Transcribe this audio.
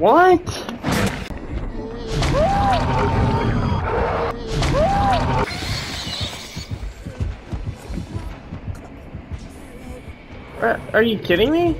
What? Are, you kidding me?